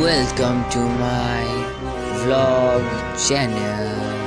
Welcome to my vlog channel.